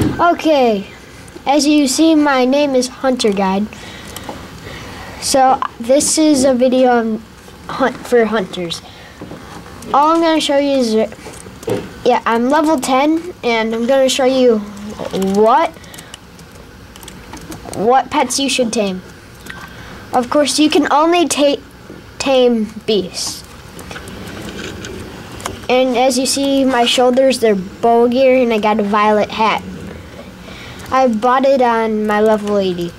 Okay, as you see, my name is Hunter Guide. So this is a video on hunt for hunters. All I'm gonna show you is, yeah, I'm level 10, and I'm gonna show you what what pets you should tame. Of course, you can only ta- tame beasts. And as you see, my shoulders, they're bow gear, and I got a violet hat. I bought it on my level 80.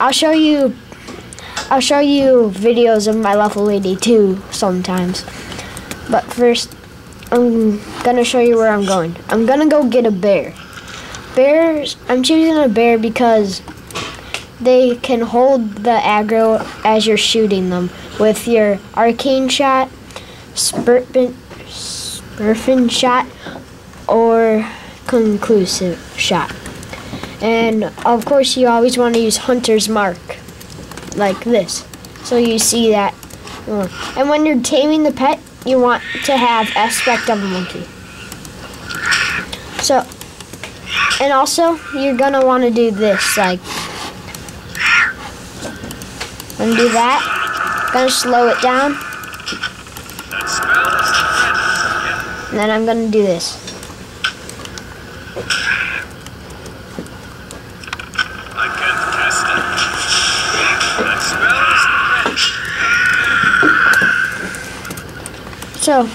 I'll show you I'll show you videos of my level 80 too sometimes. But first, I'm gonna show you where I'm going. I'm gonna go get a bear. Bears, I'm choosing a bear because they can hold the aggro as you're shooting them with your arcane shot, spurfin, shot, or concussive shot. And of course, you always want to use Hunter's Mark, like this. So you see that. Mm. And when you're taming the pet, you want to have aspect of a monkey. So, and also, you're gonna want to do this, like, gonna do that. Gonna slow it down. And then I'm gonna do this. I can't cast it. That spell is So,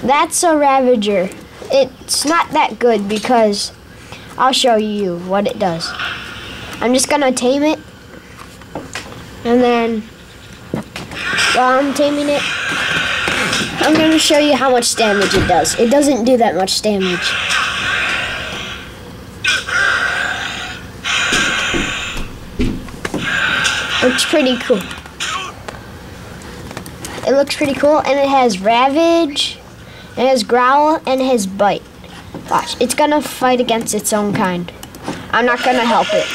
that's a Ravager. It's not that good because I'll show you what it does. I'm just gonna tame it, and then while I'm taming it, I'm gonna show you how much damage it does. It doesn't do that much damage. It's pretty cool. It looks pretty cool, and it has Ravage, it has Growl, and it has Bite. Watch, it's gonna fight against its own kind. I'm not gonna help it.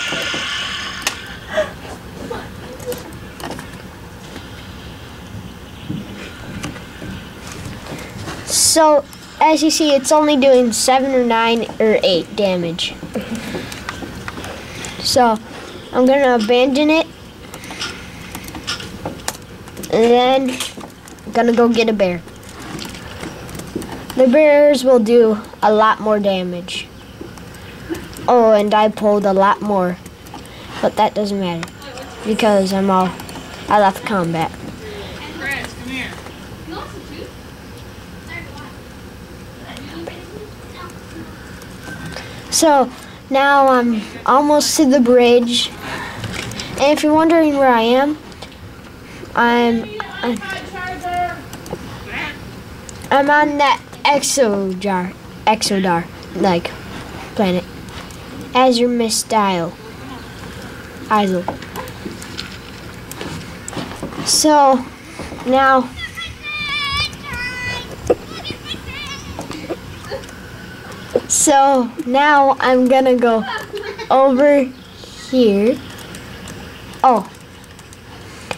So, as you see, it's only doing 7 or 9 or 8 damage. So, I'm gonna abandon it. And then, gonna go get a bear. The bears will do a lot more damage. Oh, and I pulled a lot more. But that doesn't matter. Because I'm all, I left combat. So, now I'm almost to the bridge. And if you're wondering where I am, I'm, I'm, I'm on that Exojar, Exodar, like, planet. Azure Mistile. Isle. So, now, so now I'm gonna go over here. Oh,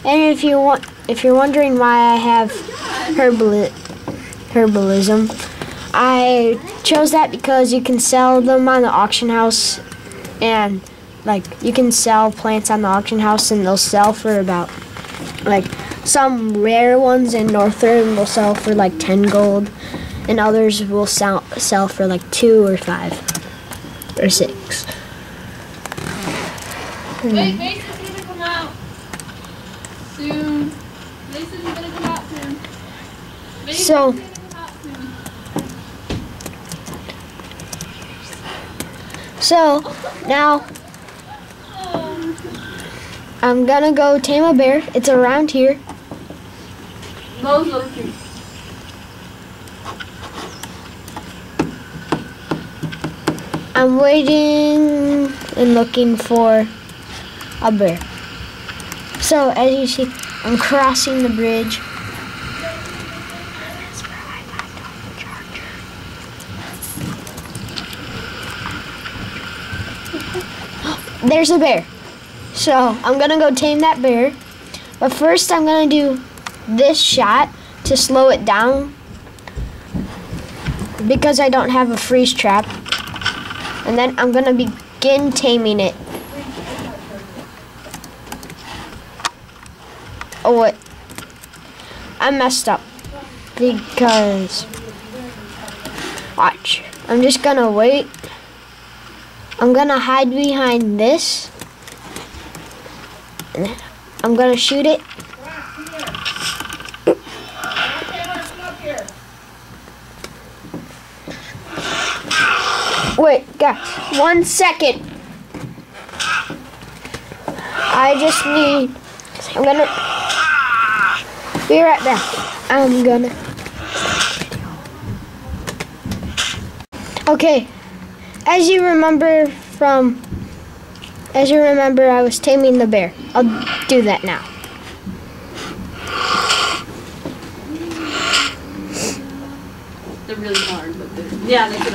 and if you want, if you're wondering why I have herbali- herbalism, I chose that because you can sell them on the auction house, and like you can sell plants on the auction house, and they'll sell for about like some rare ones in Northrend will sell for like ten gold, and others will sell sell for like two or five or six. Wait, Mason's gonna come out soon. Mason's gonna come out soon. So- So now I'm gonna go tame a bear. It's around here. I'm waiting and looking for a bear. So as you see, I'm crossing the bridge. There's a bear. So I'm gonna go tame that bear. But first I'm gonna do this shot to slow it down because I don't have a freeze trap. And then I'm gonna begin taming it. Oh wait. I messed up. Because watch. I'm just gonna wait. I'm gonna hide behind this. I'm gonna shoot it. Wait, guys, one second. I just need. I'm gonna. Be right back. I'm gonna. Okay, as you remember from. As you remember, I was taming the bear. I'll do that now. They're really hard, but they're yeah, they could.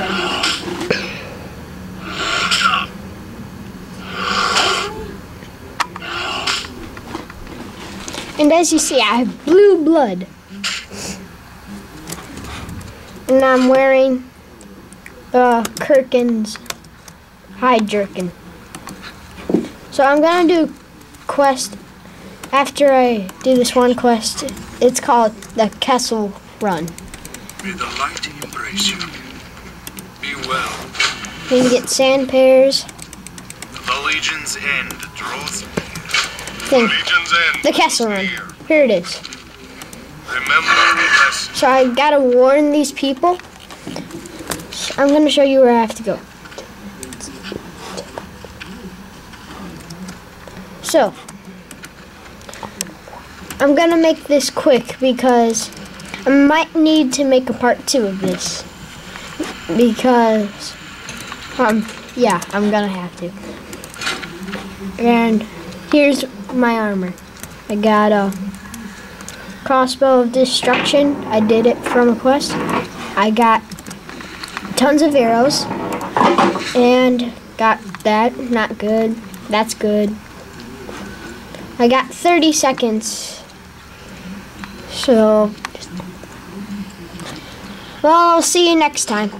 And as you see, I have blue blood. And I'm wearing uh, Kirkins hide jerkin. So I'm gonna do quest after I do this one quest. It's called the Kessel Run. May the light embrace you. Be well. You can get sand pears. The Legion's end draws. Thing. Legion's end The Kessel Run. Here it is. Remember the. So I gotta warn these people. I'm gonna show you where I have to go. So I'm gonna make this quick because I might need to make a part two of this. Because um yeah, I'm gonna have to. And here's my armor. I got a crossbow of destruction. I did it from a quest. I got tons of arrows and got that. Not good. That's good. I got 30 seconds. So, well, I'll see you next time.